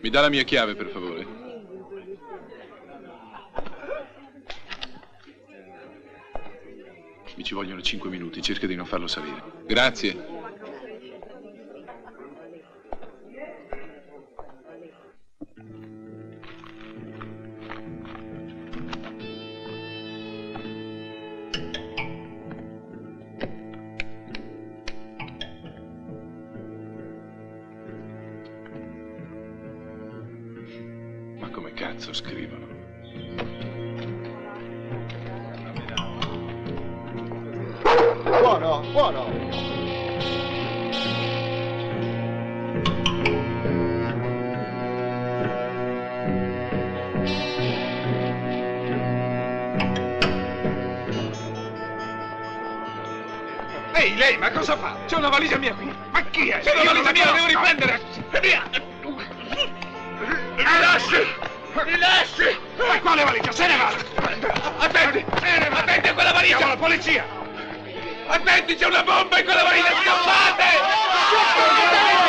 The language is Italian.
Mi dà la mia chiave, per favore? Mi ci vogliono cinque minuti, cerca di non farlo salire. Grazie. Ma come cazzo scrivono? Buono, buono. Ehi, lei, ma cosa fa? C'è una valigia mia qui. Ma chi è? C'è una valigia mia! la devo riprendere. E via! Mi lasci! Ma quale valigia? Se ne vada. Attenti! Attenti a quella valigia! Chiamo la polizia. Attenti, c'è una bomba in quella valigia! Scappate!